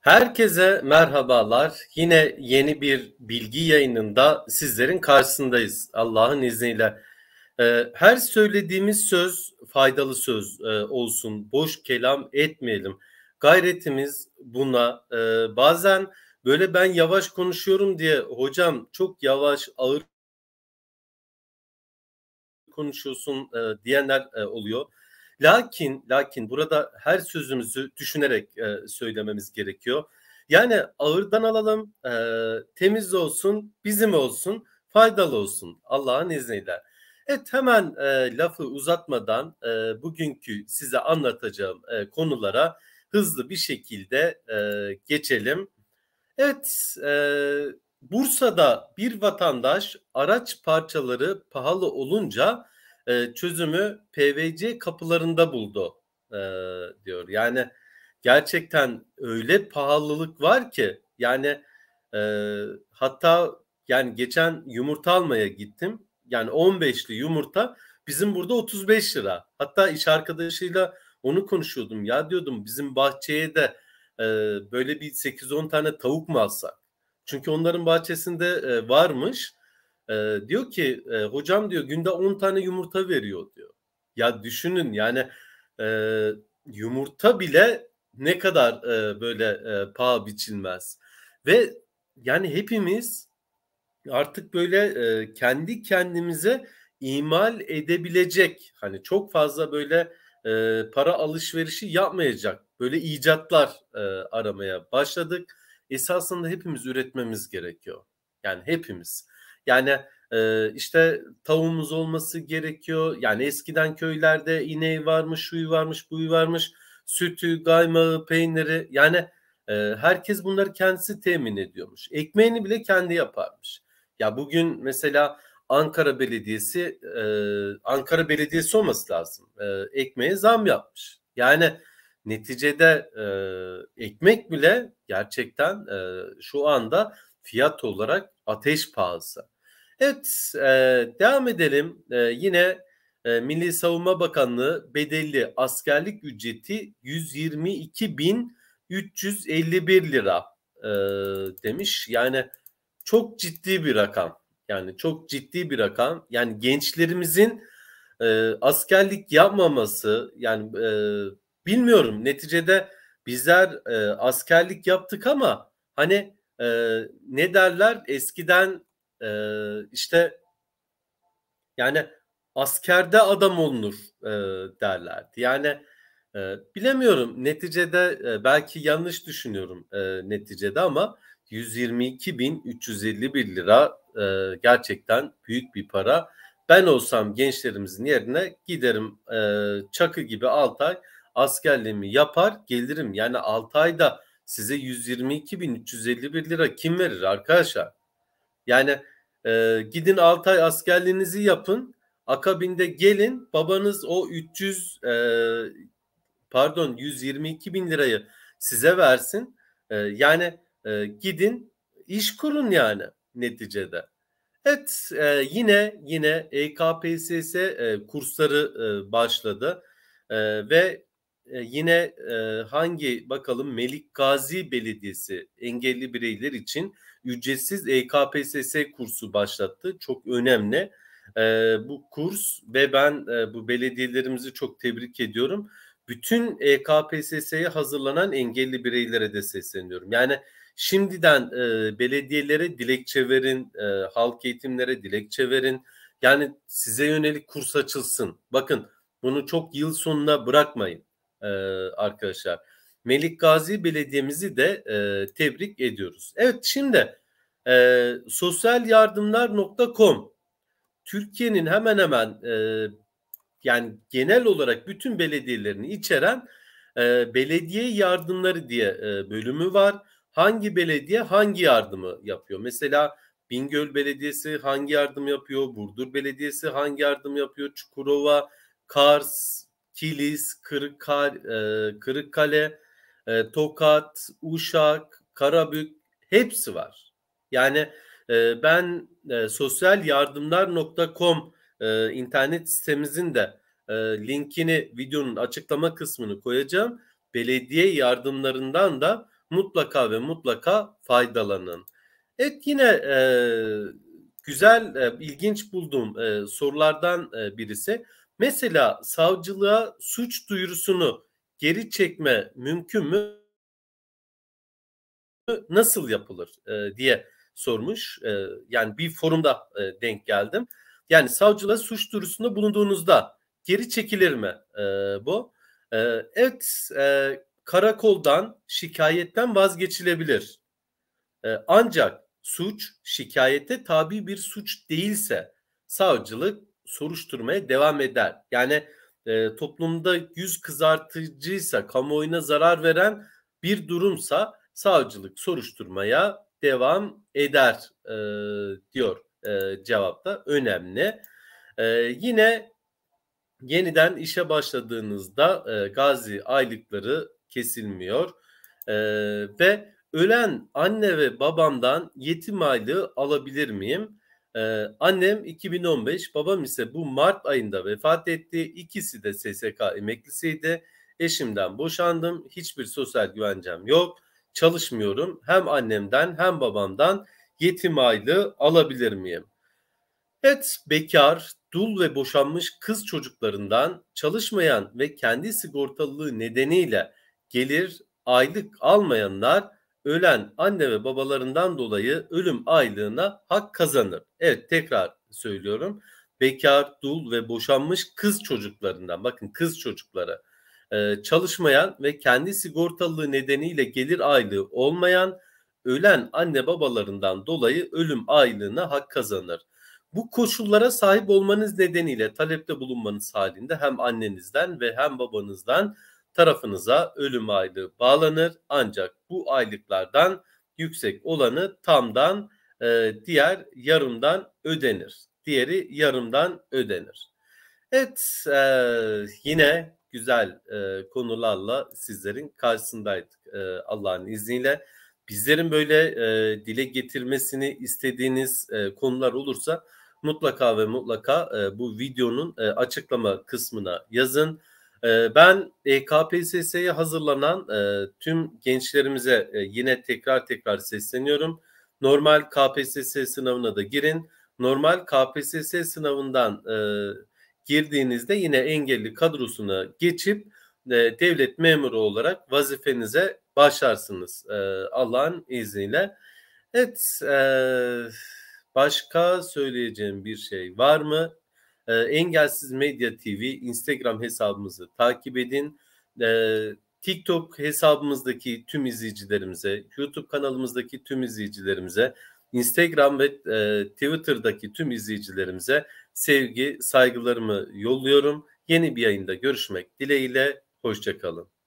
Herkese merhabalar. Yine yeni bir bilgi yayınında sizlerin karşısındayız Allah'ın izniyle. Ee, her söylediğimiz söz faydalı söz e, olsun, boş kelam etmeyelim. Gayretimiz buna. Ee, bazen böyle ben yavaş konuşuyorum diye hocam çok yavaş, ağır konuşuyorsun e, diyenler e, oluyor. Lakin lakin burada her sözümüzü düşünerek e, söylememiz gerekiyor. Yani ağırdan alalım, e, temiz olsun, bizim olsun, faydalı olsun Allah'ın izniyle. Evet hemen e, lafı uzatmadan e, bugünkü size anlatacağım e, konulara hızlı bir şekilde e, geçelim. Evet e, Bursa'da bir vatandaş araç parçaları pahalı olunca e, çözümü PVC kapılarında buldu e, diyor. Yani gerçekten öyle pahalılık var ki yani e, hatta yani geçen yumurta almaya gittim. Yani 15'li yumurta bizim burada 35 lira. Hatta iş arkadaşıyla onu konuşuyordum. Ya diyordum bizim bahçeye de e, böyle bir 8-10 tane tavuk mu alsak? Çünkü onların bahçesinde e, varmış. E, diyor ki e, hocam diyor günde 10 tane yumurta veriyor diyor. Ya düşünün yani e, yumurta bile ne kadar e, böyle e, paha biçilmez. Ve yani hepimiz artık böyle e, kendi kendimize imal edebilecek hani çok fazla böyle e, para alışverişi yapmayacak böyle icatlar e, aramaya başladık. Esasında hepimiz üretmemiz gerekiyor. Yani hepimiz. Yani e, işte tavuğumuz olması gerekiyor. Yani eskiden köylerde ineği varmış, şuyu varmış, buyu varmış. Sütü, kaymağı, peyniri. Yani e, herkes bunları kendisi temin ediyormuş. Ekmeğini bile kendi yaparmış. Ya bugün mesela Ankara Belediyesi, e, Ankara Belediyesi olması lazım. E, ekmeğe zam yapmış. Yani neticede e, ekmek bile gerçekten e, şu anda fiyat olarak ateş pahası. Evet e, devam edelim. E, yine e, Milli Savunma Bakanlığı bedelli askerlik ücreti 122.351 lira e, demiş. Yani çok ciddi bir rakam. Yani çok ciddi bir rakam. Yani gençlerimizin e, askerlik yapmaması yani e, bilmiyorum neticede bizler e, askerlik yaptık ama hani e, ne derler eskiden e, işte yani askerde adam olunur e, derlerdi. Yani e, bilemiyorum neticede e, belki yanlış düşünüyorum e, neticede ama 122.351 lira e, gerçekten büyük bir para. Ben olsam gençlerimizin yerine giderim e, Çakı gibi 6 ay askerliğimi yapar gelirim. Yani 6 ayda size 122.351 lira kim verir arkadaşlar? Yani e, gidin 6 ay askerliğinizi yapın. Akabinde gelin babanız o 300 e, pardon 122 bin lirayı size versin. E, yani e, gidin iş kurun yani neticede. Evet e, yine yine EKPSS e, kursları e, başladı e, ve e, yine e, hangi bakalım Melik Gazi Belediyesi engelli bireyler için ücretsiz EKPSS kursu başlattı. Çok önemli. E, bu kurs ve ben e, bu belediyelerimizi çok tebrik ediyorum. Bütün EKPSS'ye hazırlanan engelli bireylere de sesleniyorum. Yani şimdiden e, belediyelere dilekçe verin, e, halk eğitimlere dilekçe verin. Yani size yönelik kurs açılsın. Bakın bunu çok yıl sonuna bırakmayın e, arkadaşlar. Melik Gazi Belediye'mizi de e, tebrik ediyoruz. Evet şimdi e, sosyalyardımlar.com Türkiye'nin hemen hemen e, yani genel olarak bütün belediyelerini içeren e, belediye yardımları diye e, bölümü var. Hangi belediye hangi yardımı yapıyor? Mesela Bingöl Belediyesi hangi yardım yapıyor? Burdur Belediyesi hangi yardım yapıyor? Çukurova, Kars, Kilis, Kırıkkale, e, Kırıkkale e, Tokat, Uşak, Karabük hepsi var. Yani e, ben e, sosyalyardımlar.com e, internet sitemizin de e, linkini videonun açıklama kısmını koyacağım. Belediye yardımlarından da mutlaka ve mutlaka faydalanın. Evet yine e, güzel, e, ilginç bulduğum e, sorulardan e, birisi. Mesela savcılığa suç duyurusunu geri çekme mümkün mü? Nasıl yapılır e, diye sormuş. E, yani bir forumda e, denk geldim. Yani savcılığa suç duyurusunda bulunduğunuzda geri çekilir mi e, bu? E, evet, e, karakoldan şikayetten vazgeçilebilir. E, ancak suç şikayete tabi bir suç değilse savcılık soruşturmaya devam eder. Yani e, toplumda yüz kızartıcıysa, kamuoyuna zarar veren bir durumsa savcılık soruşturmaya devam eder e, diyor e, cevapta. Önemli. E, yine yeniden işe başladığınızda e, gazi aylıkları kesilmiyor e, ve ölen anne ve babamdan yetim aylığı alabilir miyim? Ee, annem 2015, babam ise bu Mart ayında vefat etti. İkisi de SSK emeklisiydi. Eşimden boşandım. Hiçbir sosyal güvencem yok. Çalışmıyorum. Hem annemden hem babamdan yetim aylığı alabilir miyim? Evet, bekar, dul ve boşanmış kız çocuklarından çalışmayan ve kendi sigortalılığı nedeniyle gelir aylık almayanlar ölen anne ve babalarından dolayı ölüm aylığına hak kazanır. Evet tekrar söylüyorum. Bekar, dul ve boşanmış kız çocuklarından bakın kız çocukları e, çalışmayan ve kendi sigortalılığı nedeniyle gelir aylığı olmayan ölen anne babalarından dolayı ölüm aylığına hak kazanır. Bu koşullara sahip olmanız nedeniyle talepte bulunmanız halinde hem annenizden ve hem babanızdan tarafınıza ölüm aylığı bağlanır. Ancak bu aylıklardan yüksek olanı tamdan e, diğer yarımdan ödenir. Diğeri yarımdan ödenir. Evet e, yine güzel e, konularla sizlerin karşısındaydık e, Allah'ın izniyle. Bizlerin böyle e, dile getirmesini istediğiniz e, konular olursa mutlaka ve mutlaka e, bu videonun e, açıklama kısmına yazın. Ben KPSS'ye hazırlanan tüm gençlerimize yine tekrar tekrar sesleniyorum. Normal KPSS sınavına da girin. Normal KPSS sınavından girdiğinizde yine engelli kadrosuna geçip devlet memuru olarak vazifenize başlarsınız Allah'ın izniyle. Evet, başka söyleyeceğim bir şey var mı? E, Engelsiz Medya TV Instagram hesabımızı takip edin. E, TikTok hesabımızdaki tüm izleyicilerimize, YouTube kanalımızdaki tüm izleyicilerimize, Instagram ve e, Twitter'daki tüm izleyicilerimize sevgi, saygılarımı yolluyorum. Yeni bir yayında görüşmek dileğiyle. Hoşçakalın.